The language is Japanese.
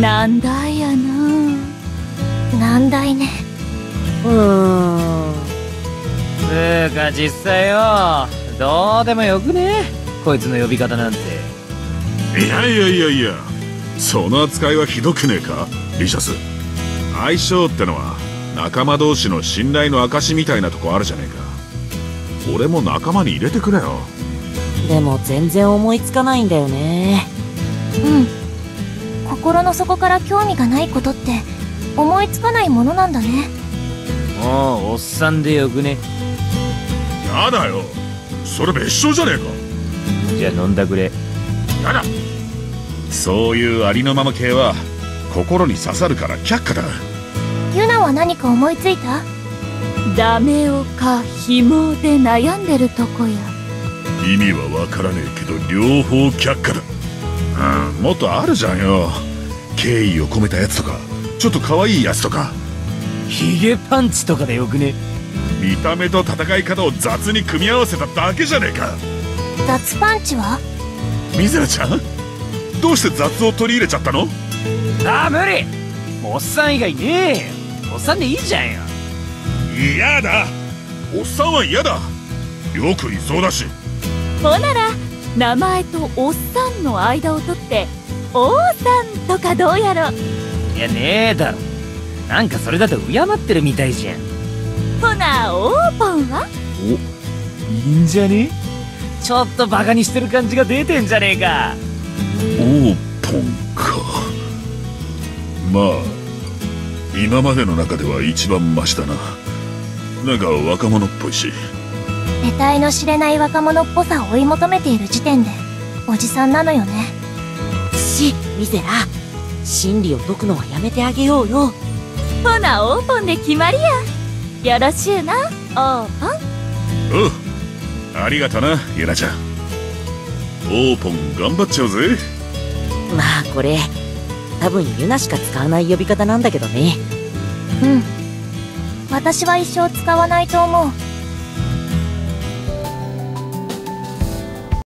難題やな。難題ね。うーん。つうか実際よ。どうでもよくね。こいつの呼び方なんて。いやいやいやいや。その扱いはひどくねえかリシャス。相性ってのは仲間同士の信頼の証みたいなとこあるじゃねえか。俺も仲間に入れてくれよ。でも全然思いつかないんだよね。うん心の底から興味がないことって思いつかないものなんだね。もうおっさんでよくね。やだよ。それ別所じゃねえか。じゃあ飲んだくれ。やだ。そういうありのまま系は心に刺さるから却下だ。ユナは何か思いついた？ダメオか紐で悩んでるとこや。意味はわからねえけど両方却下だ。うんもっとあるじゃんよ敬意を込めたやつとかちょっと可愛いやつとか。ヒゲパンチとかでよくね。見た目と戦い方を雑に組み合わせただけじゃねえか。雑パンチは？ミゼラちゃん？どうして雑を取り入れちゃったの？ああ無理。おっさん以外ねえよ。おっさんでいいじゃんよ。嫌だ。おっさんは嫌だ。よくいそうだし。ほなら名前とおっさんの間を取って王さんとかどうやろ？いやねえだろ。なんかそれだと敬ってるみたいじゃん。ほなオーポンは？いいんじゃねちょっとバカにしてる感じが出てんじゃねえか。オーポンか。まあ今までの中では一番マシだな。なんか若者っぽいし。得体の知れない若者っぽさを追い求めている時点でおじさんなのよね。しミゼラ真理を解くのはやめてあげようよ。ほなオーポンで決まりや。よろしゅうなオーポン。おうありがとなユナちゃん。オーポン頑張っちゃうぜ。まあこれ多分ユナしか使わない呼び方なんだけどね。うん。私は一生使わないと思う